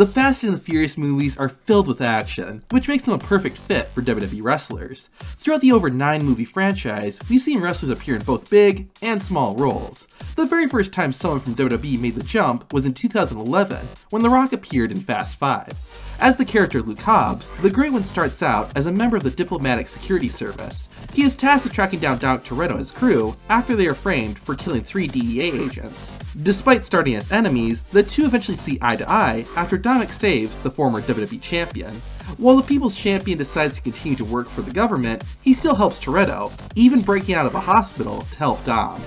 The Fast and the Furious movies are filled with action, which makes them a perfect fit for WWE wrestlers. Throughout the over 9 movie franchise, we've seen wrestlers appear in both big and small roles. The very first time someone from WWE made the jump was in 2011, when The Rock appeared in Fast 5. As the character Luke Hobbs, the Great One starts out as a member of the Diplomatic Security Service. He is tasked with tracking down Dominic Toretto and his crew after they are framed for killing three DEA agents. Despite starting as enemies, the two eventually see eye to eye after Dominic saves the former WWE champion. While the People's Champion decides to continue to work for the government, he still helps Toretto, even breaking out of a hospital to help Dom.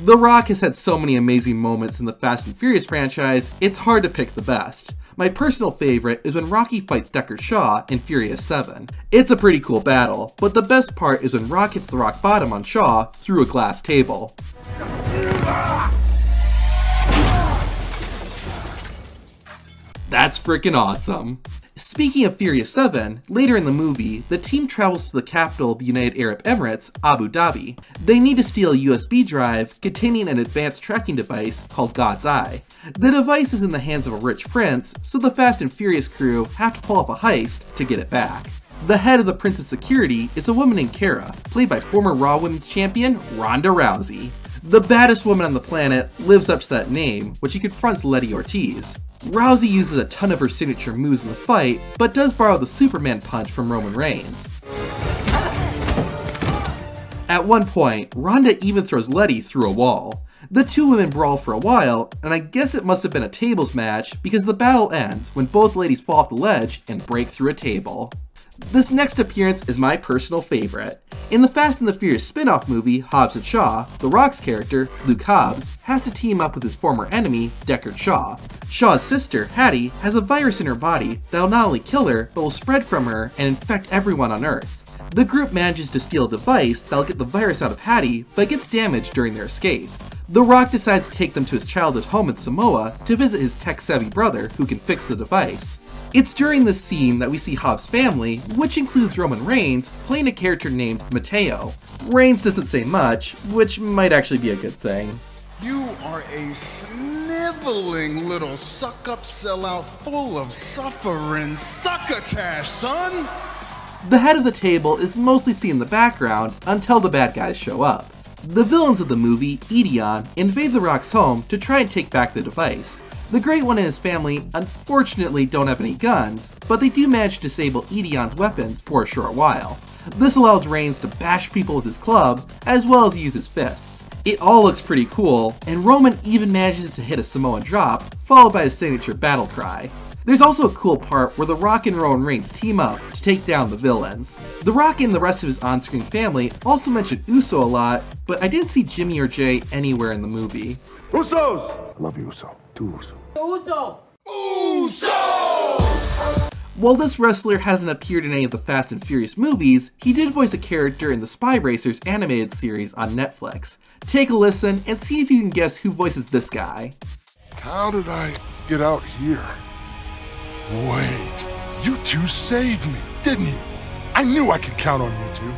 The Rock has had so many amazing moments in the Fast and Furious franchise, it's hard to pick the best. My personal favorite is when Rocky fights Deckard Shaw in Furious 7. It's a pretty cool battle, but the best part is when Rock hits the rock bottom on Shaw through a glass table. That's freaking awesome. Speaking of Furious 7, later in the movie, the team travels to the capital of the United Arab Emirates, Abu Dhabi. They need to steal a USB drive containing an advanced tracking device called God's Eye. The device is in the hands of a rich prince, so the Fast and Furious crew have to pull off a heist to get it back. The head of the prince's security is a woman named Kara, played by former Raw Women's Champion Ronda Rousey. The baddest woman on the planet lives up to that name when she confronts Letty Ortiz. Rousey uses a ton of her signature moves in the fight, but does borrow the Superman punch from Roman Reigns. At one point, Ronda even throws Letty through a wall. The two women brawl for a while, and I guess it must have been a tables match because the battle ends when both ladies fall off the ledge and break through a table. This next appearance is my personal favorite. In the Fast and the Furious spin-off movie, Hobbs and Shaw, The Rock's character, Luke Hobbs, has to team up with his former enemy, Deckard Shaw. Shaw's sister, Hattie, has a virus in her body that'll not only kill her, but will spread from her and infect everyone on Earth. The group manages to steal a device that'll get the virus out of Hattie, but gets damaged during their escape. The Rock decides to take them to his childhood home in Samoa to visit his tech-savvy brother who can fix the device. It's during this scene that we see Hobbs' family, which includes Roman Reigns, playing a character named Mateo. Reigns doesn't say much, which might actually be a good thing. You are a sniveling little suck-up sellout full of suffering succotash, son! The head of the table is mostly seen in the background until the bad guys show up. The villains of the movie, Eteon, invade The Rock's home to try and take back the device. The Great One and his family unfortunately don't have any guns, but they do manage to disable Eteon's weapons for a short while. This allows Reigns to bash people with his club, as well as use his fists. It all looks pretty cool, and Roman even manages to hit a Samoan drop, followed by his signature battle cry. There's also a cool part where The Rock and Roman Reigns team up to take down the villains. The Rock and the rest of his on-screen family also mention Uso a lot, but I didn't see Jimmy or Jay anywhere in the movie. Usos! I love you, Uso. Do Uso. Uso! Uso! While this wrestler hasn't appeared in any of the Fast and Furious movies, he did voice a character in the Spy Racers animated series on Netflix. Take a listen and see if you can guess who voices this guy. How did I get out here? Wait, you two saved me, didn't you? I knew I could count on you two.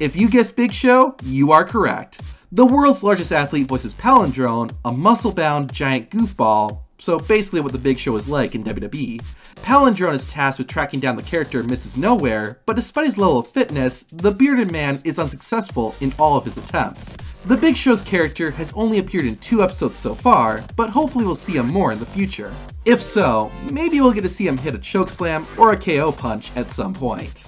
If you guessed Big Show, you are correct. The world's largest athlete voices Palindrome, a muscle-bound giant goofball, so basically what the Big Show is like in WWE. Palindrome is tasked with tracking down the character Mrs. Nowhere, but despite his level of fitness, the bearded man is unsuccessful in all of his attempts. The Big Show's character has only appeared in two episodes so far, but hopefully we'll see him more in the future. If so, maybe we'll get to see him hit a chokeslam or a KO punch at some point.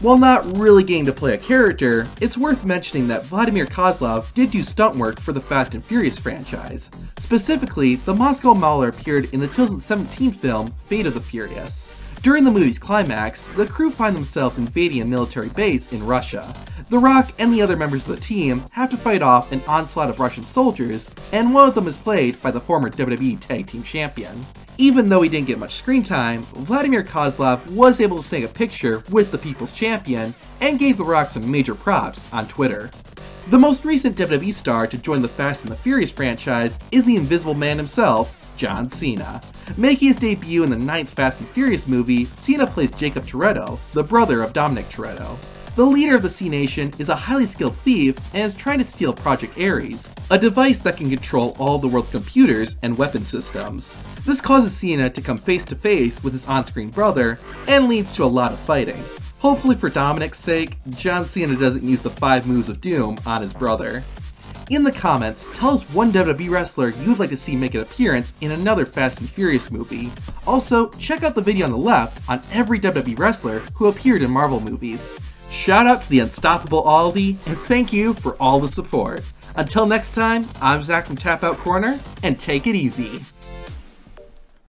While not really getting to play a character, it's worth mentioning that Vladimir Kozlov did do stunt work for the Fast and Furious franchise. Specifically, the Moscow Mauler appeared in the 2017 film Fate of the Furious. During the movie's climax, the crew find themselves invading a military base in Russia. The Rock and the other members of the team have to fight off an onslaught of Russian soldiers, and one of them is played by the former WWE Tag Team Champion. Even though he didn't get much screen time, Vladimir Kozlov was able to snag a picture with the People's Champion and gave The Rock some major props on Twitter. The most recent WWE star to join the Fast and the Furious franchise is the Invisible Man himself, John Cena. Making his debut in the ninth Fast and Furious movie, Cena plays Jacob Toretto, the brother of Dominic Toretto. The leader of the Cenation is a highly skilled thief and is trying to steal Project Ares, a device that can control all the world's computers and weapon systems. This causes Cena to come face to face with his on screen brother and leads to a lot of fighting. Hopefully, for Dominic's sake, John Cena doesn't use the 5 moves of doom on his brother. In the comments, tell us one WWE wrestler you'd like to see make an appearance in another Fast and Furious movie. Also, check out the video on the left on every WWE wrestler who appeared in Marvel movies. Shout out to the unstoppable Aldi, and thank you for all the support. Until next time, I'm Zach from Tap Out Corner, and take it easy.